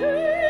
do.